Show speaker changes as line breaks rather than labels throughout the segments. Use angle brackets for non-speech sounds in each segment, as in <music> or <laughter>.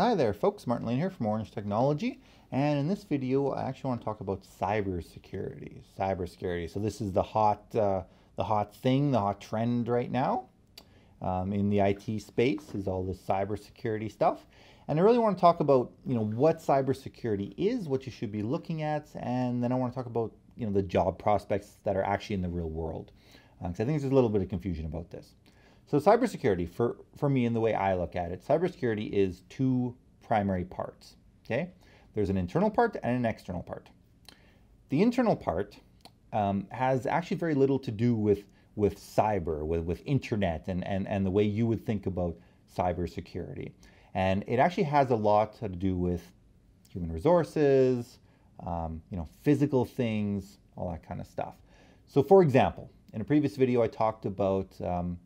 Hi there folks, Martin Lehner here from Orange Technology and in this video I actually want to talk about cybersecurity. Cybersecurity. So this is the hot, uh, the hot thing, the hot trend right now um, in the IT space is all this cybersecurity stuff. And I really want to talk about you know what cybersecurity is, what you should be looking at, and then I want to talk about you know the job prospects that are actually in the real world. Because uh, I think there's a little bit of confusion about this. So cybersecurity, for, for me and the way I look at it, cybersecurity is two primary parts, okay? There's an internal part and an external part. The internal part um, has actually very little to do with, with cyber, with, with internet and, and, and the way you would think about cybersecurity. And it actually has a lot to do with human resources, um, you know, physical things, all that kind of stuff. So for example, in a previous video, I talked about um,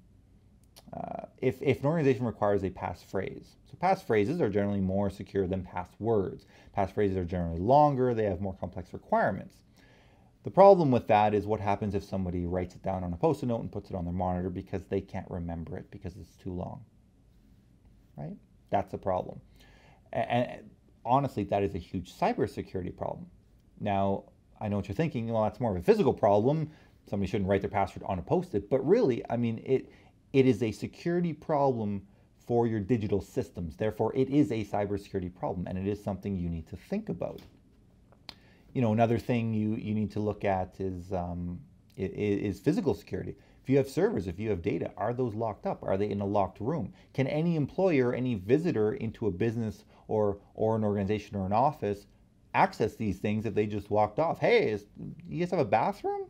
uh, if, if an organization requires a passphrase. So passphrases are generally more secure than passwords. Passphrases are generally longer, they have more complex requirements. The problem with that is what happens if somebody writes it down on a post-it note and puts it on their monitor because they can't remember it because it's too long. Right? That's a problem. And honestly, that is a huge cybersecurity problem. Now, I know what you're thinking, well, that's more of a physical problem. Somebody shouldn't write their password on a post-it, but really, I mean, it it is a security problem for your digital systems. Therefore, it is a cybersecurity problem and it is something you need to think about. You know, another thing you, you need to look at is, um, is physical security. If you have servers, if you have data, are those locked up? Are they in a locked room? Can any employer, any visitor into a business or, or an organization or an office access these things if they just walked off? Hey, is, you guys have a bathroom?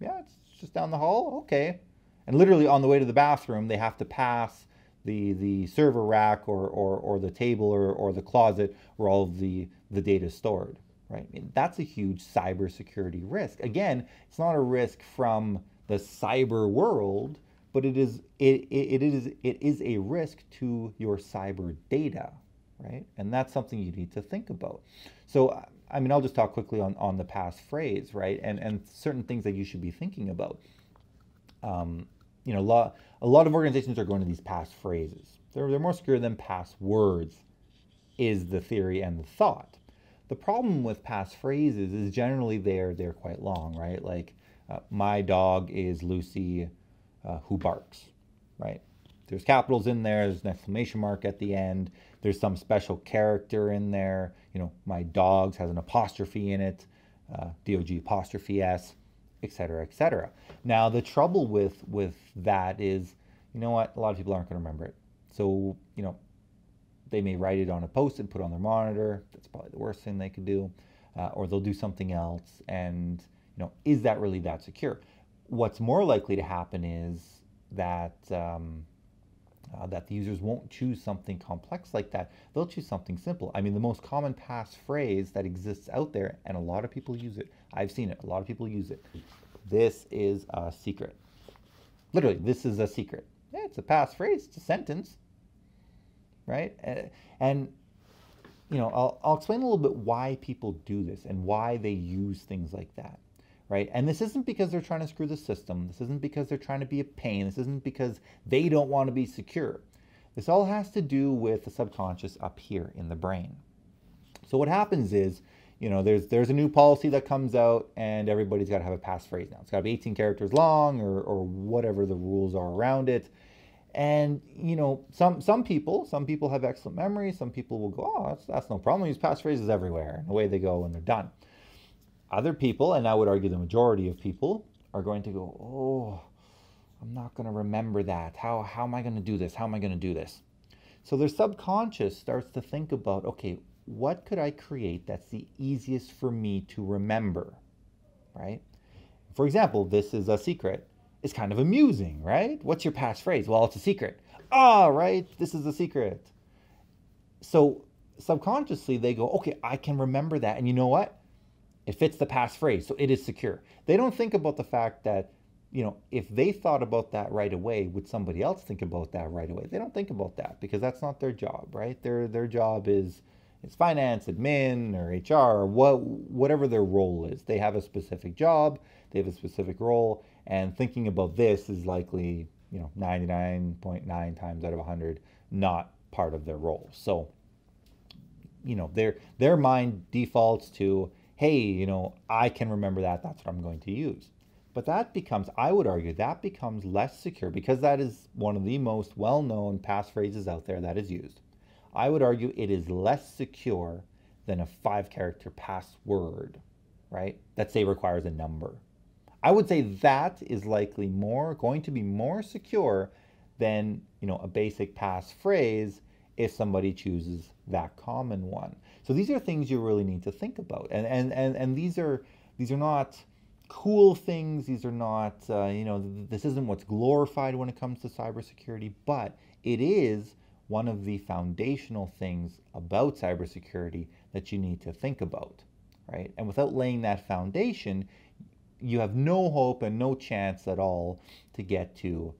Yeah, it's just down the hall. Okay, and literally on the way to the bathroom, they have to pass the, the server rack or, or, or the table or, or the closet where all of the, the data is stored, right? I mean, that's a huge cybersecurity risk. Again, it's not a risk from the cyber world, but it is, it, it, it, is, it is a risk to your cyber data, right? And that's something you need to think about. So, I mean, I'll just talk quickly on, on the passphrase, right? And, and certain things that you should be thinking about. Um, you know, a lot, a lot of organizations are going to these passphrases. They're, they're more secure than passwords is the theory and the thought. The problem with passphrases is generally they're, they're quite long, right? Like, uh, my dog is Lucy uh, who barks, right? There's capitals in there, there's an exclamation mark at the end, there's some special character in there. You know, my dogs has an apostrophe in it, uh, DOG apostrophe S etc., etc. Now, the trouble with with that is, you know what? A lot of people aren't going to remember it. So, you know, they may write it on a post and put on their monitor. That's probably the worst thing they could do. Uh, or they'll do something else. And, you know, is that really that secure? What's more likely to happen is that um, uh, that the users won't choose something complex like that. They'll choose something simple. I mean, the most common passphrase that exists out there, and a lot of people use it. I've seen it. A lot of people use it. This is a secret. Literally, this is a secret. Yeah, it's a passphrase. It's a sentence, right? And you know, I'll, I'll explain a little bit why people do this and why they use things like that right? And this isn't because they're trying to screw the system. This isn't because they're trying to be a pain. This isn't because they don't want to be secure. This all has to do with the subconscious up here in the brain. So what happens is, you know, there's there's a new policy that comes out and everybody's got to have a passphrase now. It's got to be 18 characters long or, or whatever the rules are around it. And you know, some some people, some people have excellent memory. Some people will go, oh, that's, that's no problem. Use passphrases everywhere, and away they go, and they're done. Other people, and I would argue the majority of people, are going to go, oh, I'm not going to remember that. How, how am I going to do this? How am I going to do this? So their subconscious starts to think about, okay, what could I create that's the easiest for me to remember, right? For example, this is a secret. It's kind of amusing, right? What's your passphrase? Well, it's a secret. Ah, oh, right, this is a secret. So subconsciously they go, okay, I can remember that. And you know what? It fits the passphrase, so it is secure. They don't think about the fact that, you know, if they thought about that right away, would somebody else think about that right away? They don't think about that because that's not their job, right? Their their job is is finance, admin, or HR, or what whatever their role is. They have a specific job, they have a specific role, and thinking about this is likely, you know, 99.9 times out of 100 not part of their role. So you know, their their mind defaults to, hey, you know, I can remember that. That's what I'm going to use. But that becomes, I would argue, that becomes less secure because that is one of the most well-known passphrases out there that is used. I would argue it is less secure than a five-character password, right? That say requires a number. I would say that is likely more going to be more secure than you know a basic passphrase if somebody chooses that common one. So these are things you really need to think about, and and and, and these are these are not cool things. These are not uh, you know this isn't what's glorified when it comes to cybersecurity, but it is one of the foundational things about cybersecurity that you need to think about, right? And without laying that foundation, you have no hope and no chance at all to get to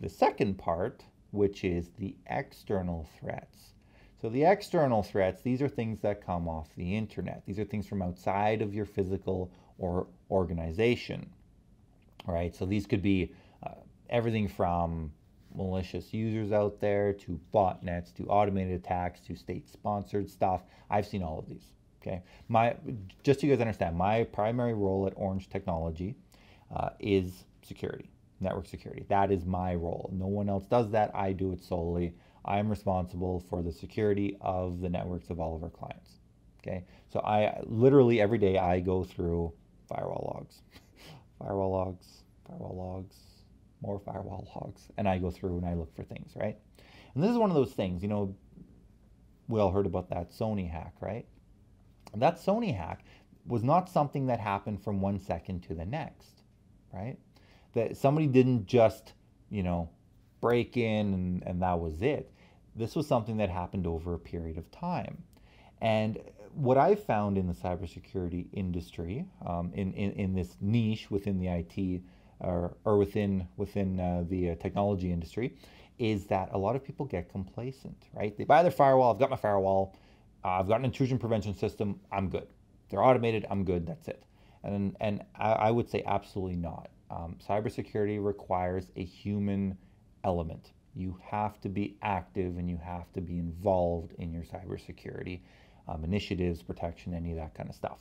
the second part, which is the external threats. So the external threats, these are things that come off the internet. These are things from outside of your physical or organization. Right, so these could be uh, everything from malicious users out there to botnets to automated attacks to state-sponsored stuff. I've seen all of these. Okay, my just so you guys understand, my primary role at Orange Technology uh, is security network security. That is my role. No one else does that. I do it solely. I'm responsible for the security of the networks of all of our clients. Okay, so I literally every day I go through firewall logs, <laughs> firewall logs, firewall logs, more firewall logs, and I go through and I look for things, right? And this is one of those things, you know, we all heard about that Sony hack, right? That Sony hack was not something that happened from one second to the next, right? that somebody didn't just, you know, break in and, and that was it. This was something that happened over a period of time. And what I've found in the cybersecurity industry, um, in, in, in this niche within the IT or, or within, within uh, the uh, technology industry, is that a lot of people get complacent, right? They buy their firewall, I've got my firewall, uh, I've got an intrusion prevention system, I'm good. They're automated, I'm good, that's it. And, and I, I would say absolutely not um, cybersecurity requires a human element. You have to be active and you have to be involved in your cybersecurity um, initiatives, protection, any of that kind of stuff.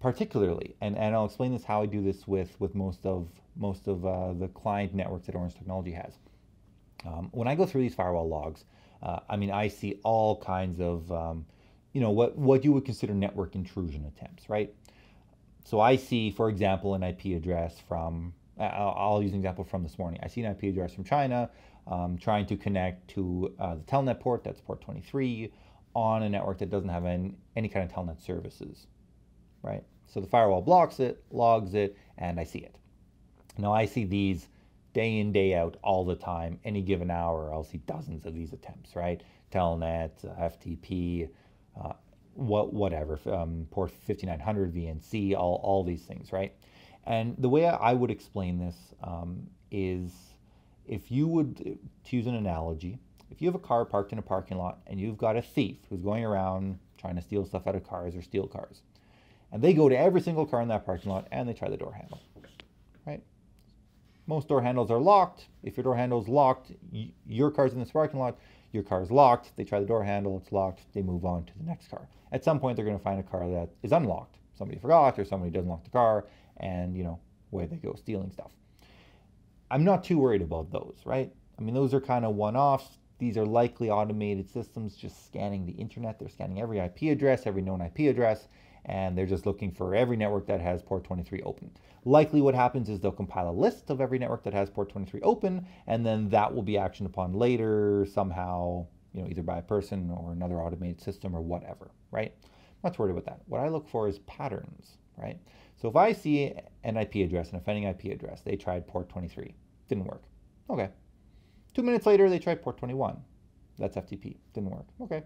Particularly, and, and I'll explain this how I do this with, with most of most of uh, the client networks that Orange Technology has. Um, when I go through these firewall logs, uh, I mean, I see all kinds of, um, you know, what, what you would consider network intrusion attempts, right? So I see, for example, an IP address from, I'll, I'll use an example from this morning. I see an IP address from China um, trying to connect to uh, the Telnet port, that's port 23, on a network that doesn't have any, any kind of Telnet services, right? So the firewall blocks it, logs it, and I see it. Now I see these day in, day out, all the time, any given hour, I'll see dozens of these attempts, right? Telnet, FTP, uh, what whatever um, port 5900 VNC all, all these things right and the way I would explain this um, is if you would to use an analogy if you have a car parked in a parking lot and you've got a thief who's going around trying to steal stuff out of cars or steal cars and they go to every single car in that parking lot and they try the door handle right most door handles are locked if your door handle is locked your car's in this parking lot your car is locked, they try the door handle, it's locked, they move on to the next car. At some point, they're going to find a car that is unlocked. Somebody forgot or somebody doesn't lock the car, and, you know, where they go stealing stuff. I'm not too worried about those, right? I mean, those are kind of one offs. These are likely automated systems just scanning the internet. They're scanning every IP address, every known IP address, and they're just looking for every network that has port 23 open. Likely what happens is they'll compile a list of every network that has port 23 open, and then that will be actioned upon later somehow, you know, either by a person or another automated system or whatever, right? I'm not worried about that. What I look for is patterns, right? So if I see an IP address, an offending IP address, they tried port 23, didn't work. Okay. Two minutes later, they tried port 21. That's FTP, didn't work. Okay.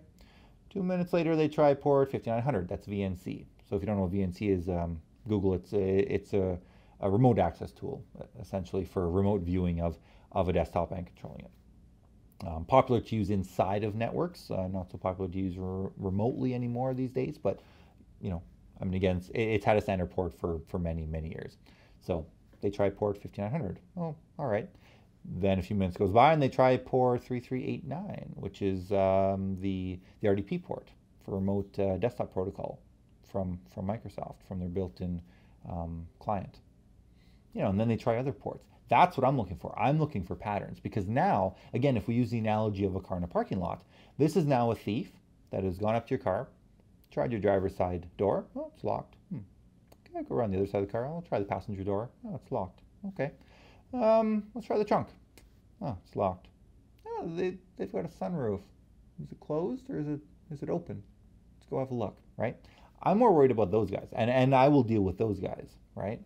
Two minutes later, they try port 5900. That's VNC. So if you don't know what VNC is, um, Google. It's a, it's a, a, remote access tool, essentially for remote viewing of, of a desktop and controlling it. Um, popular to use inside of networks, uh, not so popular to use re remotely anymore these days. But you know, I mean, again, it's, it's had a standard port for for many many years. So they try port 5900. Oh, all right. Then a few minutes goes by and they try port 3389, which is um, the, the RDP port. for remote uh, desktop protocol from from Microsoft from their built-in um, client. You know, and then they try other ports. That's what I'm looking for. I'm looking for patterns because now, again, if we use the analogy of a car in a parking lot, this is now a thief that has gone up to your car, tried your driver's side door. Oh, it's locked. Hmm. Okay, go around the other side of the car. I'll try the passenger door. Oh, it's locked. Okay. Um, let's try the trunk. Oh, it's locked. Oh, they, they've got a sunroof. Is it closed or is it is it open? Let's go have a look, right? I'm more worried about those guys, and, and I will deal with those guys, right?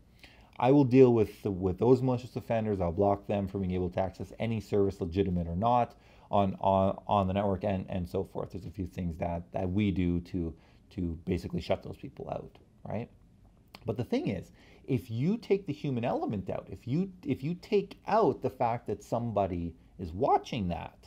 I will deal with the, with those malicious offenders. I'll block them from being able to access any service, legitimate or not, on on, on the network, and, and so forth. There's a few things that that we do to to basically shut those people out, right? But the thing is, if you take the human element out, if you if you take out the fact that somebody is watching that,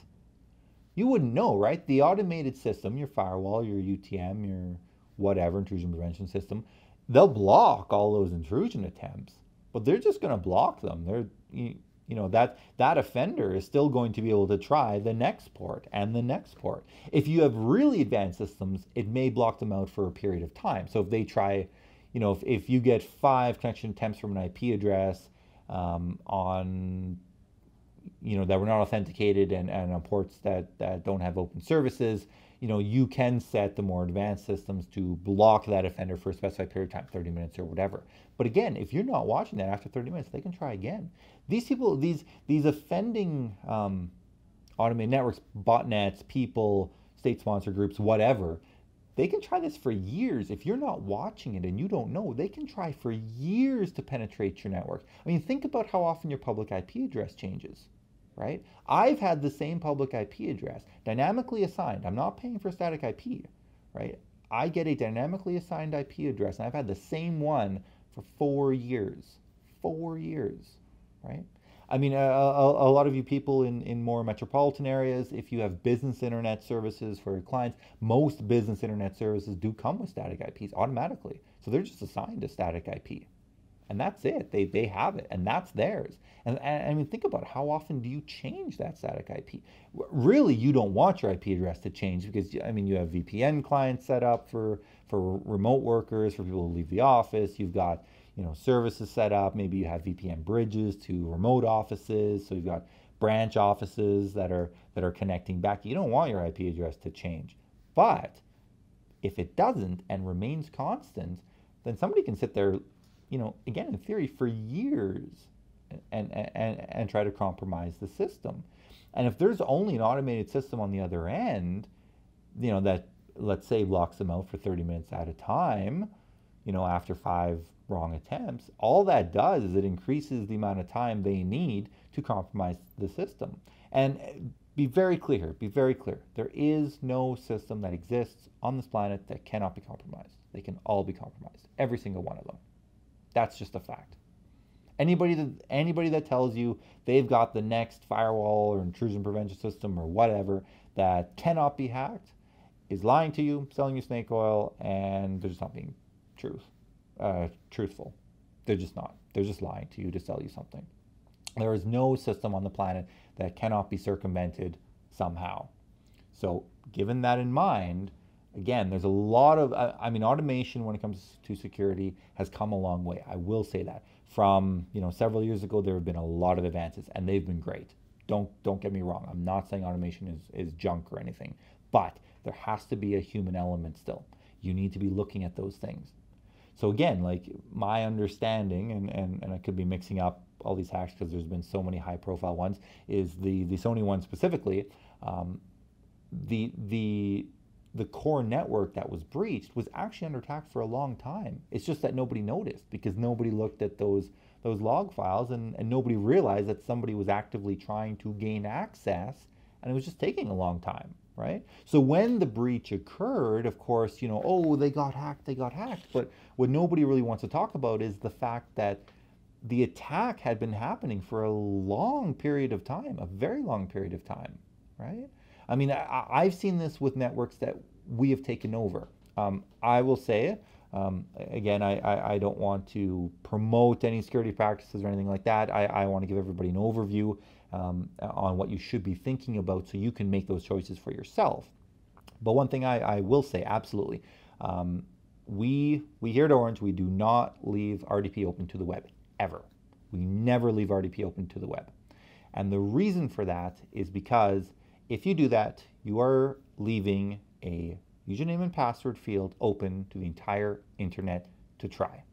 you wouldn't know, right? The automated system, your firewall, your UTM, your whatever intrusion prevention system, they'll block all those intrusion attempts, but they're just going to block them. They're you, you know that that offender is still going to be able to try the next port and the next port. If you have really advanced systems, it may block them out for a period of time. So if they try, you know, if, if you get five connection attempts from an IP address um, on you know that were not authenticated and, and on ports that, that don't have open services, you know, you can set the more advanced systems to block that offender for a specified period of time, 30 minutes or whatever. But again, if you're not watching that after 30 minutes, they can try again. These people, these these offending um, automated networks, botnets, people, state-sponsored groups, whatever, they can try this for years. If you're not watching it and you don't know, they can try for years to penetrate your network. I mean, think about how often your public IP address changes right? I've had the same public IP address dynamically assigned. I'm not paying for static IP, right? I get a dynamically assigned IP address, and I've had the same one for four years. Four years, right? I mean, a, a, a, lot of you people in, in more metropolitan areas, if you have business internet services for your clients, most business internet services do come with static IPs automatically. So they're just assigned a static IP and that's it. They, they have it, and that's theirs. And, and I mean, think about how often do you change that static IP? Really, you don't want your IP address to change because I mean, you have VPN clients set up for for remote workers, for people who leave the office. You've got you know services set up. Maybe you have VPN bridges to remote offices. So you've got branch offices that are that are connecting back. You don't want your IP address to change, but if it doesn't and remains constant, then somebody can sit there you know, again, in theory, for years and, and, and try to compromise the system. And if there's only an automated system on the other end, you know, that let's say locks them out for 30 minutes at a time, you know, after five wrong attempts, all that does is it increases the amount of time they need to compromise the system. And eh, be very clear, be very clear. There is no system that exists on this planet that cannot be compromised. They can all be compromised, every single one of them. That's just a fact. Anybody that anybody that tells you they've got the next firewall or intrusion prevention system or whatever that cannot be hacked is lying to you, selling you snake oil, and they're just not being truth, uh, truthful. They're just not. They're just lying to you to sell you something. There is no system on the planet that cannot be circumvented somehow. So, given that in mind, again, there's a lot of, I mean, automation when it comes to security has come a long way. I will say that. From, you know, several years ago, there have been a lot of advances and they've been great. Don't, don't get me wrong. I'm not saying automation is, is junk or anything, but there has to be a human element still. You need to be looking at those things. So again, like my understanding, and, and, and I could be mixing up all these hacks because there's been so many high profile ones, is the, the Sony one specifically, um, the, the the core network that was breached was actually under attack for a long time. It's just that nobody noticed because nobody looked at those those log files and, and nobody realized that somebody was actively trying to gain access and it was just taking a long time, right? So when the breach occurred, of course, you know, oh, they got hacked, they got hacked. But what nobody really wants to talk about is the fact that the attack had been happening for a long period of time, a very long period of time, right? I mean, I, have seen this with networks that we have taken over. Um, I will say, um, again, I, I, I, don't want to promote any security practices or anything like that. I, I want to give everybody an overview um, on what you should be thinking about so you can make those choices for yourself. But one thing I, I will say, absolutely, um, we we here at Orange we do not leave RDP open to the web ever. We never leave RDP open to the web, and the reason for that is because if you do that, you are leaving a username and password field open to the entire internet to try.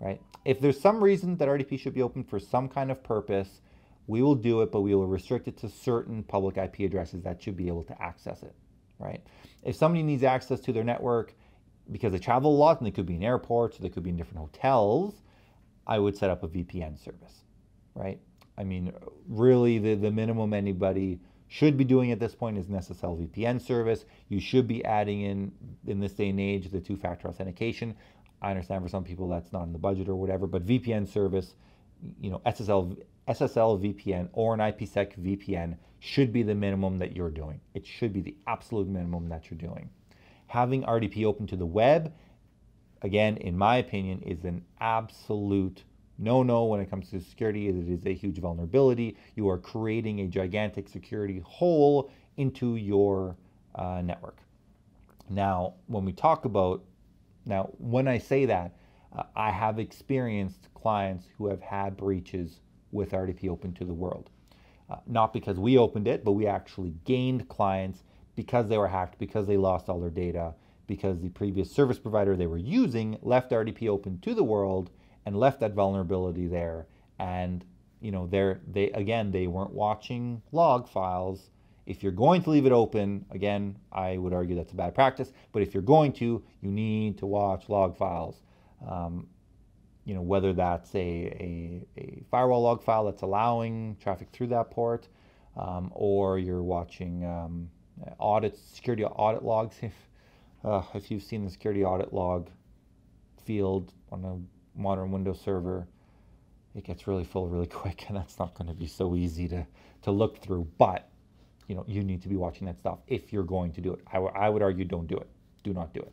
Right? If there's some reason that RDP should be open for some kind of purpose, we will do it, but we will restrict it to certain public IP addresses that should be able to access it. Right? If somebody needs access to their network because they travel a lot and they could be in airports or they could be in different hotels, I would set up a VPN service. Right? I mean, really, the, the minimum anybody should be doing at this point is an SSL VPN service. You should be adding in, in this day and age, the two-factor authentication. I understand for some people that's not in the budget or whatever, but VPN service, you know, SSL, SSL VPN or an IPsec VPN should be the minimum that you're doing. It should be the absolute minimum that you're doing. Having RDP open to the web, again, in my opinion, is an absolute no no when it comes to security. It is a huge vulnerability. You are creating a gigantic security hole into your uh, network. Now, when we talk about, now, when I say that, uh, I have experienced clients who have had breaches with RDP open to the world. Uh, not because we opened it, but we actually gained clients because they were hacked, because they lost all their data, because the previous service provider they were using left RDP open to the world and left that vulnerability there. And you know, they're they again they weren't watching log files. If you're going to leave it open, again, I would argue that's a bad practice. But if you're going to, you need to watch log files. Um, you know, whether that's a, a, a, firewall log file that's allowing traffic through that port, um, or you're watching um, audits, security audit logs. <laughs> If uh, if you've seen the security audit log field on a modern Windows server, it gets really full really <laughs> quick, and that's not going to be so easy to, to look through. But you know, you need to be watching that stuff if you're going to do it. I, would argue don't do it. Do not do it.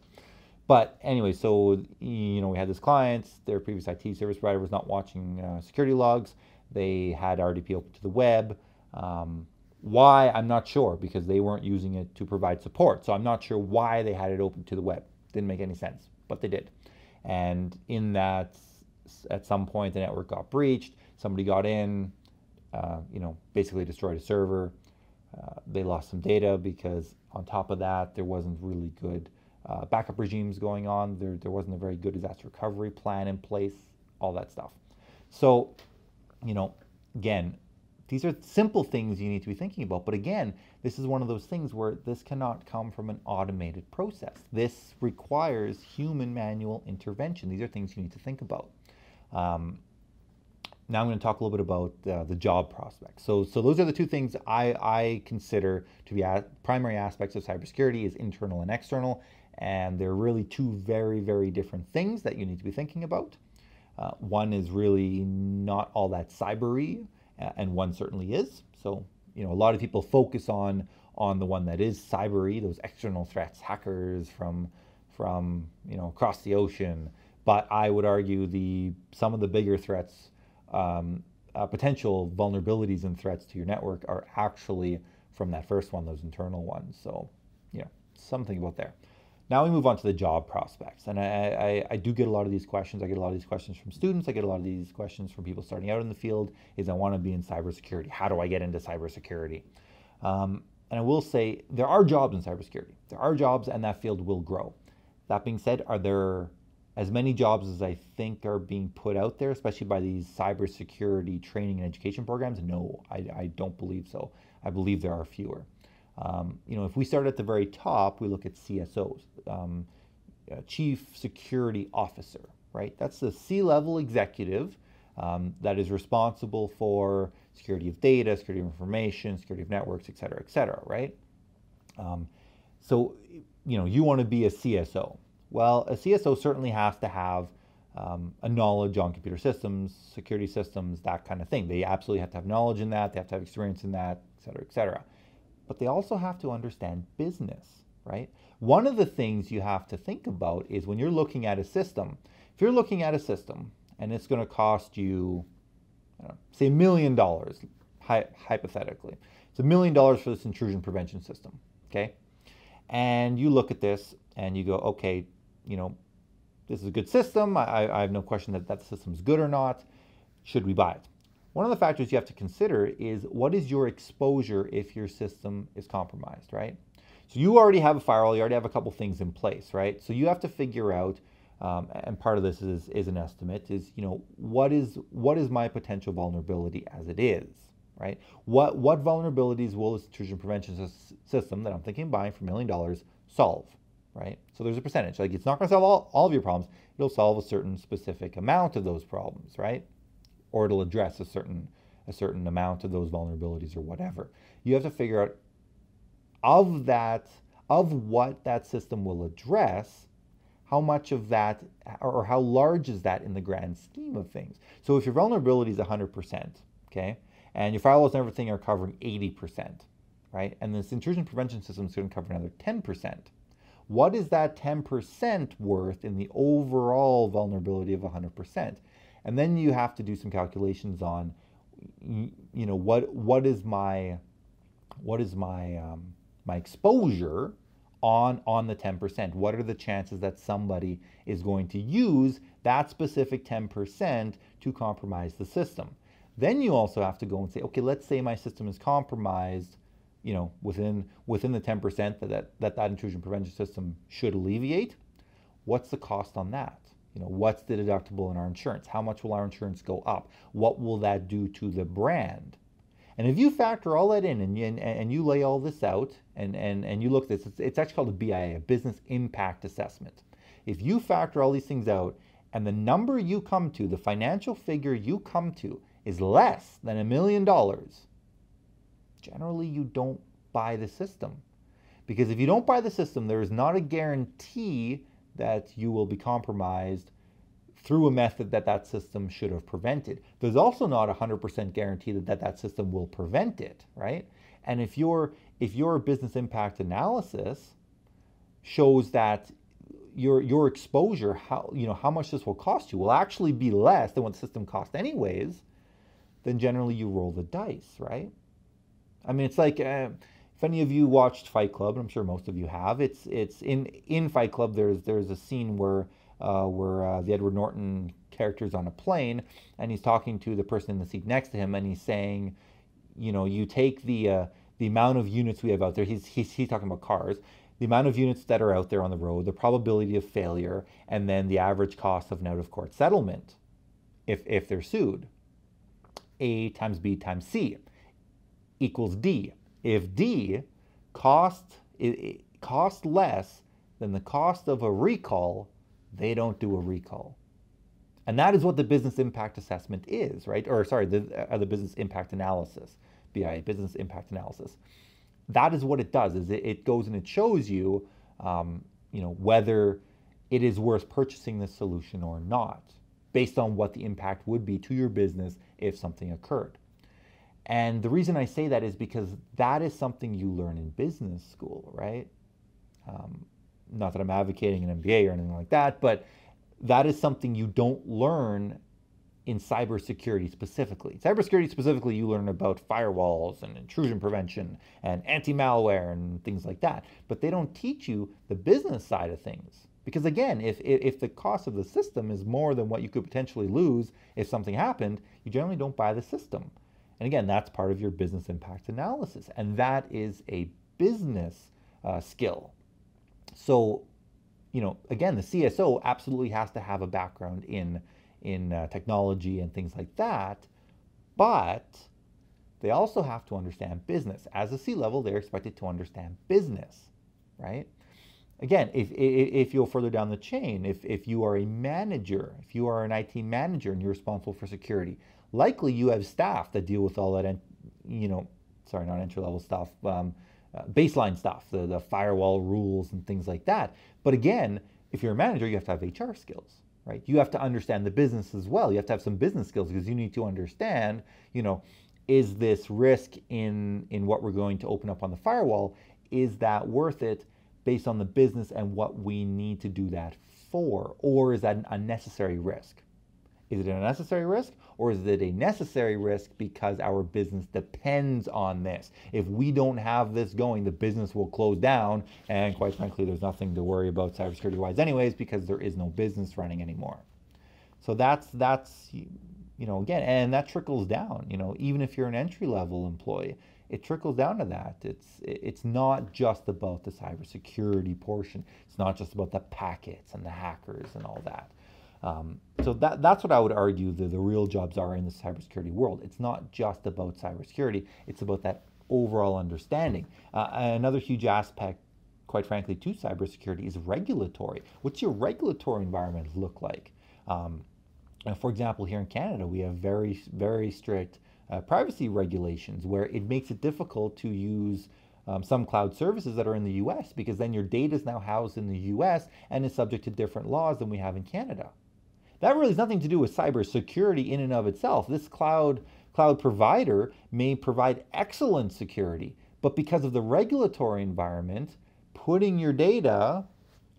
But anyway, so you know, we had this client. Their previous IT service provider was not watching uh, security logs. They had RDP open to the web. Um, why I'm not sure because they weren't using it to provide support. So I'm not sure why they had it open to the web. Didn't make any sense, but they did. And in that, at some point, the network got breached. Somebody got in, uh, you know, basically destroyed a server. Uh, they lost some data because on top of that, there wasn't really good uh, backup regimes going on. There, there wasn't a very good disaster recovery plan in place, all that stuff. So, you know, again, these are simple things you need to be thinking about. But again, this is one of those things where this cannot come from an automated process. This requires human manual intervention. These are things you need to think about. Um, now I'm going to talk a little bit about uh, the job prospects. So, so those are the two things I, I consider to be primary aspects of cybersecurity is internal and external. And they're really two very, very different things that you need to be thinking about. Uh, one is really not all that cybery, and one certainly is. So, you know, a lot of people focus on on the one that is cybery, those external threats, hackers from from you know across the ocean. But I would argue the some of the bigger threats, um, uh, potential vulnerabilities and threats to your network are actually from that first one, those internal ones. So, you know, something about there. Now we move on to the job prospects. And I, I, I, do get a lot of these questions. I get a lot of these questions from students. I get a lot of these questions from people starting out in the field is I want to be in cybersecurity. How do I get into cybersecurity? Um, and I will say there are jobs in cybersecurity. There are jobs and that field will grow. That being said, are there as many jobs as I think are being put out there, especially by these cybersecurity training and education programs? No, I, I don't believe so. I believe there are fewer. Um, you know, if we start at the very top, we look at CSOs, um, uh, Chief Security Officer, right? That's the C-level executive um, that is responsible for security of data, security of information, security of networks, et cetera, et cetera, right? Um, so, you know, you want to be a CSO. Well, a CSO certainly has to have um, a knowledge on computer systems, security systems, that kind of thing. They absolutely have to have knowledge in that. They have to have experience in that, et cetera, et cetera but they also have to understand business, right? One of the things you have to think about is when you're looking at a system, if you're looking at a system and it's going to cost you, know, say, a million dollars, hypothetically, it's a million dollars for this intrusion prevention system, okay? And you look at this and you go, okay, you know, this is a good system. I, I have no question that that system is good or not. Should we buy it? One of the factors you have to consider is what is your exposure if your system is compromised, right? So you already have a firewall, you already have a couple things in place, right? So you have to figure out, um, and part of this is, is an estimate, is you know what is what is my potential vulnerability as it is, right? What what vulnerabilities will this intrusion prevention system that I'm thinking of buying for a million dollars solve, right? So there's a percentage. Like it's not to solve all, all of your problems. It'll solve a certain specific amount of those problems, right? Or it'll address a certain a certain amount of those vulnerabilities or whatever. You have to figure out of that of what that system will address, how much of that or how large is that in the grand scheme of things? So if your vulnerability is 100%, okay, and your firewalls and everything are covering 80%, right? And this intrusion prevention system is going to cover another 10%. What is that 10% worth in the overall vulnerability of 100%? And then you have to do some calculations on, you know, what what is my what is my um, my exposure on on the 10%? What are the chances that somebody is going to use that specific 10% to compromise the system? Then you also have to go and say, okay, let's say my system is compromised you know, within within the 10% that, that that, that intrusion prevention system should alleviate, what's the cost on that? You know, what's the deductible in our insurance? How much will our insurance go up? What will that do to the brand? And if you factor all that in and you, and, and you lay all this out and, and, and you look at this, it's, it's actually called a BIA, a Business Impact Assessment. If you factor all these things out and the number you come to, the financial figure you come to, is less than a million dollars, generally you don't buy the system. Because if you don't buy the system, there is not a guarantee that you will be compromised through a method that that system should have prevented. There's also not a 100% guarantee that, that that system will prevent it, right? And if your if your business impact analysis shows that your your exposure, how you know how much this will cost you, will actually be less than what the system cost anyways, then generally you roll the dice, right? I mean, it's like uh, if any of you watched Fight Club, I'm sure most of you have. It's it's in in Fight Club. There's there's a scene where uh, where uh, the Edward Norton character is on a plane and he's talking to the person in the seat next to him and he's saying, you know, you take the uh, the amount of units we have out there. He's, he's he's talking about cars. The amount of units that are out there on the road, the probability of failure, and then the average cost of an out of court settlement if if they're sued. A times B times C equals D. If D cost, it, cost less than the cost of a recall, they don't do a recall. And that is what the business impact assessment is, right? Or sorry, the, uh, the business impact analysis, BI, business impact analysis. That is what it does. Is it, it goes and it shows you, um, you know, whether it is worth purchasing this solution or not, based on what the impact would be to your business if something occurred. And the reason I say that is because that is something you learn in business school, right? Um, not that I'm advocating an MBA or anything like that, but that is something you don't learn in cybersecurity specifically. Cybersecurity specifically, you learn about firewalls and intrusion prevention and anti malware and things like that. But they don't teach you the business side of things. Because again, if, if the cost of the system is more than what you could potentially lose if something happened, you generally don't buy the system. And again, that's part of your business impact analysis. And that is a business uh, skill. So, you know, again, the CSO absolutely has to have a background in, in uh, technology and things like that. But they also have to understand business. As a C level, they're expected to understand business, right? Again, if, if, if you're further down the chain, if, if you are a manager, if you are an IT manager and you're responsible for security, likely you have staff that deal with all that, you know, sorry, not entry level stuff, um, uh, baseline stuff, the, the firewall rules and things like that. But again, if you're a manager, you have to have HR skills, right? You have to understand the business as well. You have to have some business skills because you need to understand, you know, is this risk in in what we're going to open up on the firewall? Is that worth it based on the business and what we need to do that for, or is that an unnecessary risk? Is it an unnecessary risk or is it a necessary risk because our business depends on this? If we don't have this going, the business will close down. And quite frankly, there's nothing to worry about cybersecurity wise, anyways, because there is no business running anymore. So that's, that's, you know, again, and that trickles down, you know, even if you're an entry level employee, it trickles down to that. It's it's not just about the cybersecurity portion. It's not just about the packets and the hackers and all that. Um, so that, that's what I would argue the, the real jobs are in the cybersecurity world. It's not just about cybersecurity, it's about that overall understanding. Uh, another huge aspect, quite frankly, to cybersecurity is regulatory. What's your regulatory environment look like? Um, for example, here in Canada, we have very, very strict uh, privacy regulations where it makes it difficult to use um, some cloud services that are in the US because then your data is now housed in the US and is subject to different laws than we have in Canada. That really has nothing to do with cybersecurity in and of itself. This cloud cloud provider may provide excellent security, but because of the regulatory environment, putting your data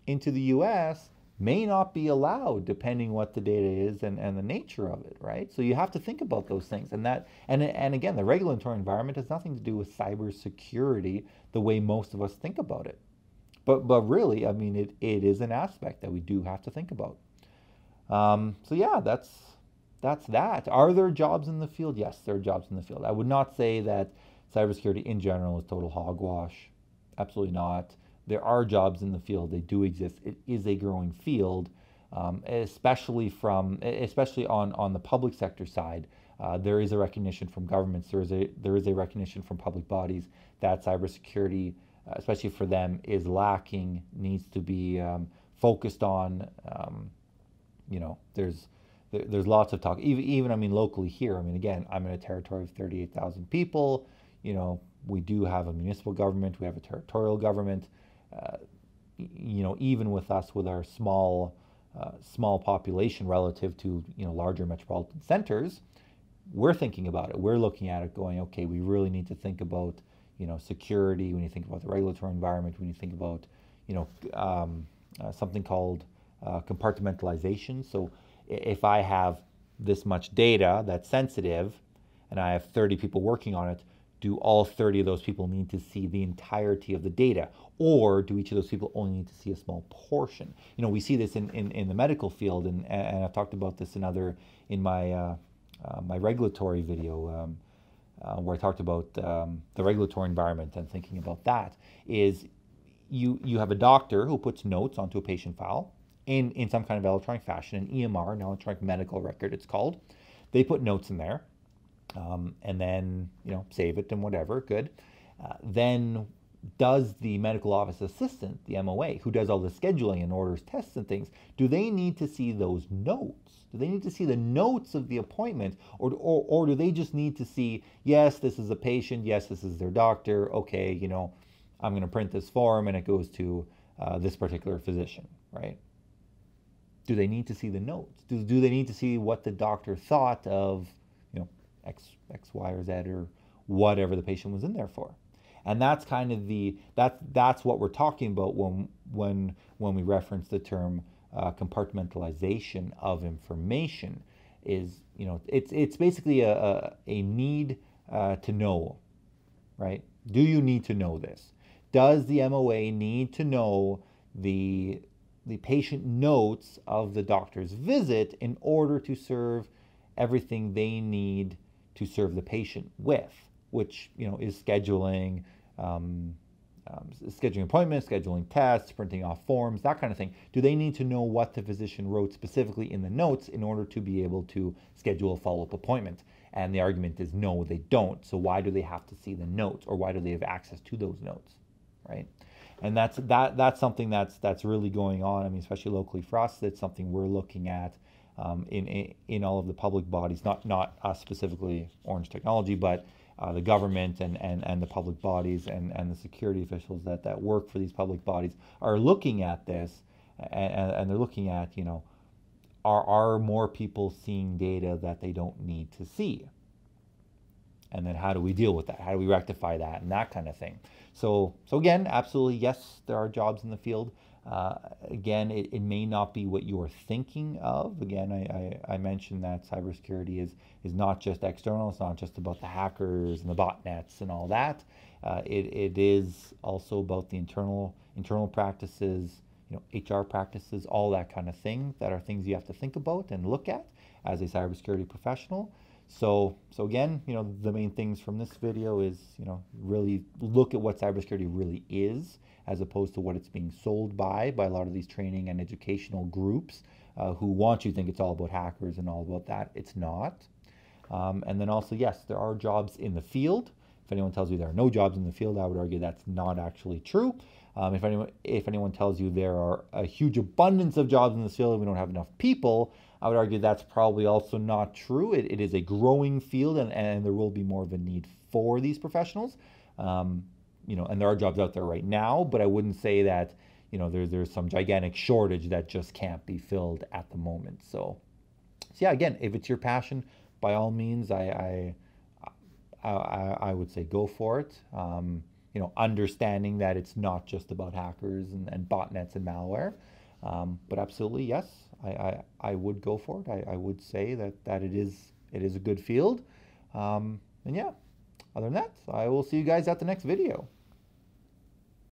into the US may not be allowed depending what the data is and, and the nature of it, right? So you have to think about those things. And that and and again, the regulatory environment has nothing to do with cybersecurity the way most of us think about it. But but really, I mean it, it is an aspect that we do have to think about. Um, so yeah, that's that's that. Are there jobs in the field? Yes, there are jobs in the field. I would not say that cybersecurity in general is total hogwash. Absolutely not. There are jobs in the field. They do exist. It is a growing field, um, especially from especially on on the public sector side. Uh, there is a recognition from governments. There is a there is a recognition from public bodies that cybersecurity, uh, especially for them, is lacking. Needs to be um, focused on. Um, you know, there's there, there's lots of talk. Even even I mean locally here. I mean again, I'm in a territory of 38,000 people. You know, we do have a municipal government. We have a territorial government. Uh, you know, even with us with our small uh, small population relative to you know larger metropolitan centers, we're thinking about it. We're looking at it, going, okay, we really need to think about you know security. When you think about the regulatory environment. when you think about you know um, uh, something called uh, compartmentalization. So if I have this much data that's sensitive and I have 30 people working on it, do all 30 of those people need to see the entirety of the data? Or do each of those people only need to see a small portion? You know, we see this in, in, in the medical field, and, and I've talked about this in other, in my, uh, uh, my regulatory video, um, uh, where I talked about um, the regulatory environment and thinking about that, is you, you have a doctor who puts notes onto a patient file, in, in some kind of electronic fashion, an EMR, an electronic medical record, it's called. They put notes in there, um, and then you know save it and whatever, good. Uh, then does the medical office assistant, the MOA, who does all the scheduling and orders tests and things, do they need to see those notes? Do they need to see the notes of the appointment, or, or, or do they just need to see, yes, this is a patient, yes, this is their doctor, okay, you know, I'm going to print this form and it goes to uh, this particular physician, right? Do they need to see the notes? Do, do they need to see what the doctor thought of, you know, X, X, Y, or Z, or whatever the patient was in there for? And that's kind of the that's that's what we're talking about when when when we reference the term uh, compartmentalization of information. Is you know it's it's basically a a, a need uh, to know, right? Do you need to know this? Does the MOA need to know the the patient notes of the doctor's visit in order to serve everything they need to serve the patient with, which you know is scheduling, um, um, scheduling appointments, scheduling tests, printing off forms, that kind of thing. Do they need to know what the physician wrote specifically in the notes in order to be able to schedule a follow-up appointment? And the argument is no, they don't. So why do they have to see the notes, or why do they have access to those notes, right? And that's that that's something that's that's really going on. I mean, especially locally for us, that's something we're looking at um, in, in, in all of the public bodies, not not us specifically, Orange Technology, but uh, the government and, and, and the public bodies and, and the security officials that, that work for these public bodies are looking at this, and, and they're looking at you know, are are more people seeing data that they don't need to see? And then how do we deal with that? How do we rectify that and that kind of thing? So, so again, absolutely, yes, there are jobs in the field. Uh, again, it, it, may not be what you're thinking of. Again, I, I, I, mentioned that cybersecurity is, is not just external, it's not just about the hackers and the botnets and all that. Uh, it, it is also about the internal internal practices, you know, HR practices, all that kind of thing that are things you have to think about and look at as a cybersecurity professional. So, so again, you know, the main things from this video is, you know, really look at what cybersecurity really is, as opposed to what it's being sold by, by a lot of these training and educational groups uh, who want you to think it's all about hackers and all about that. It's not. Um, and then also, yes, there are jobs in the field. If anyone tells you there are no jobs in the field, I would argue that's not actually true. Um, if anyone if anyone tells you there are a huge abundance of jobs in this field and we don't have enough people, I would argue that's probably also not true. It, it is a growing field and, and there will be more of a need for these professionals. Um, you know, and there are jobs out there right now, but I wouldn't say that, you know, there, there's some gigantic shortage that just can't be filled at the moment. So, so yeah, again, if it's your passion, by all means, I, I, I, I would say go for it. Um, you know, understanding that it's not just about hackers and, and botnets and malware. Um, but absolutely, yes, I, I, I, would go for it. I, I would say that, that it is it is a good field. Um, and yeah, other than that, I will see you guys at the next video.